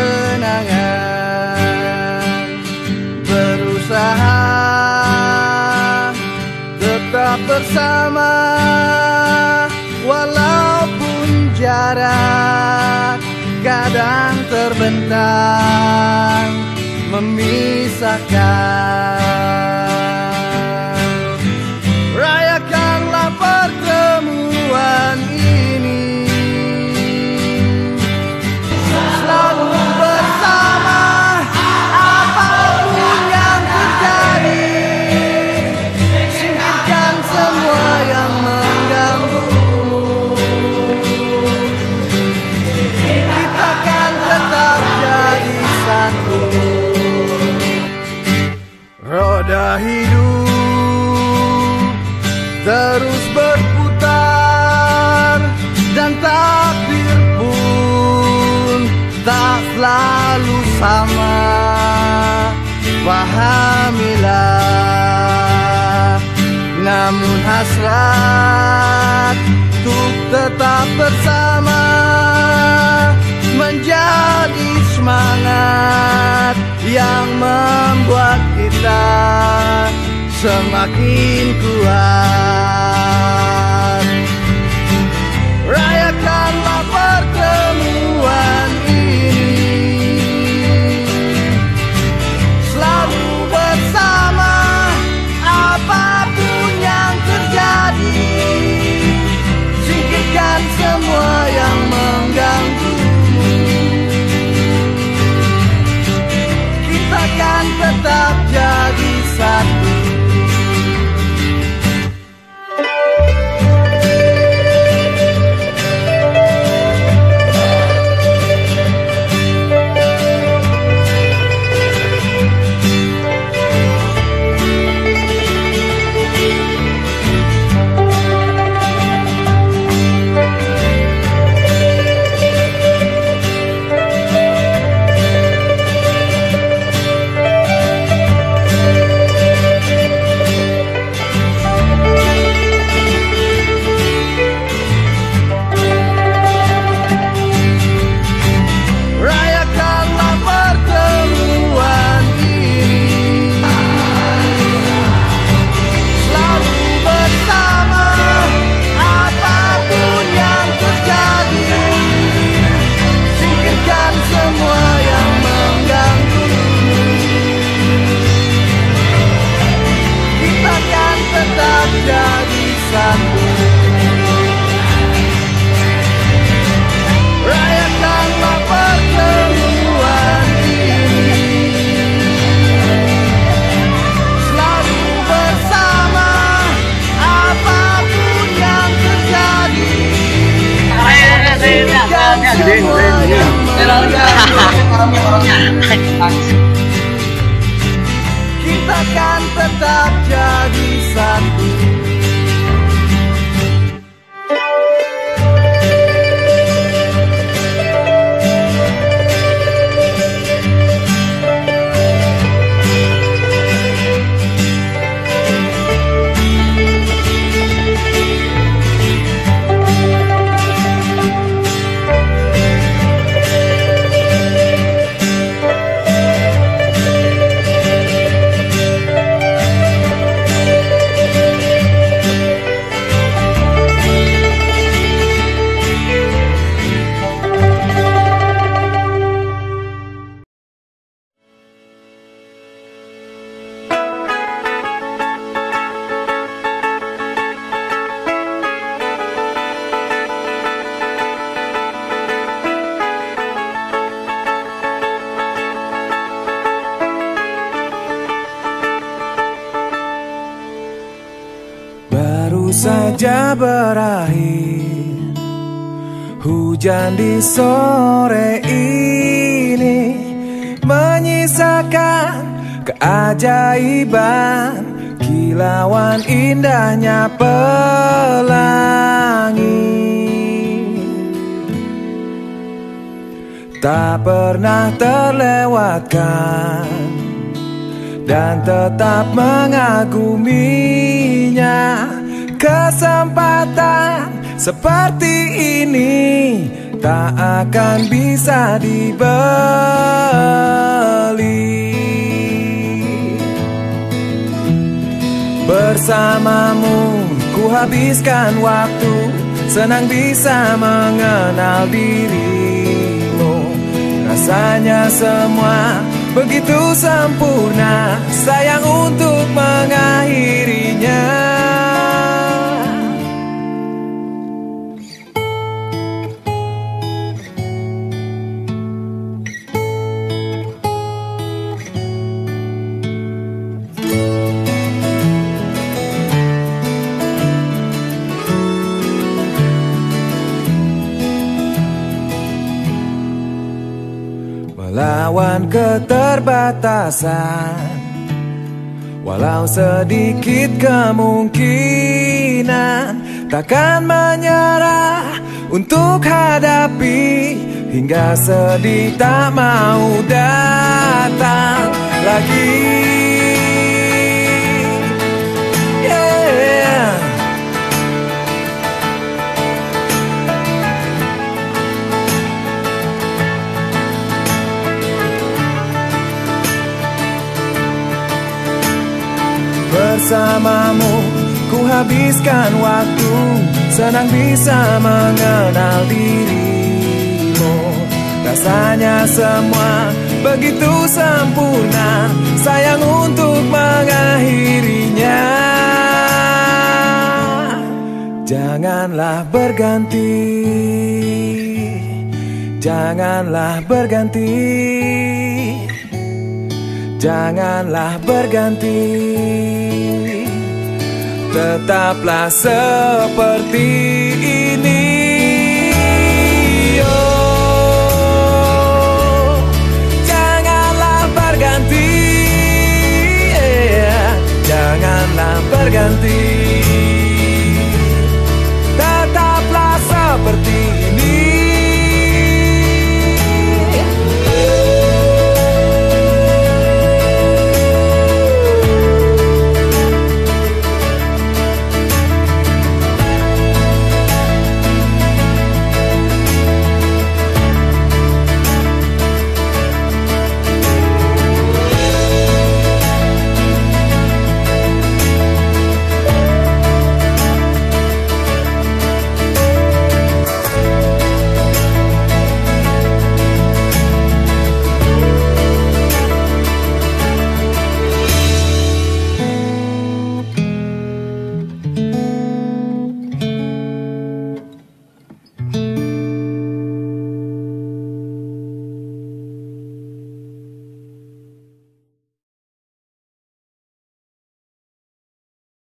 kesenangan Berusaha tetap bersama Walaupun jarak kadang terbentang Memisahkan Roda hidup terus berputar dan takdir pun tak selalu sama. Pahamilah namun hasrat untuk tetap bersama menjadi semangat yang membuat kita semakin kuat. Akan tetap jadi satu Saja berakhir. Hujan di sore ini Menyisakan keajaiban. Kilauan indahnya pelangi. Tak pernah terlewatkan dan tetap mengaguminya kesempatan seperti ini tak akan bisa dibeli. Bersamamu ku habiskan waktu Senang bisa mengenal dirimu. Rasanya semua begitu sempurna Sayang untuk mengakhirinya Melawan keterbatasan. Walau sedikit kemungkinan Takkan menyerah untuk hadapi Hingga sedih tak mau datang lagi bersamamu. Ku habiskan waktu Senang bisa mengenal dirimu. Rasanya semua begitu sempurna Sayang untuk mengakhirinya. Janganlah berganti. Janganlah berganti Janganlah berganti. Tetaplah seperti ini. Oh, Janganlah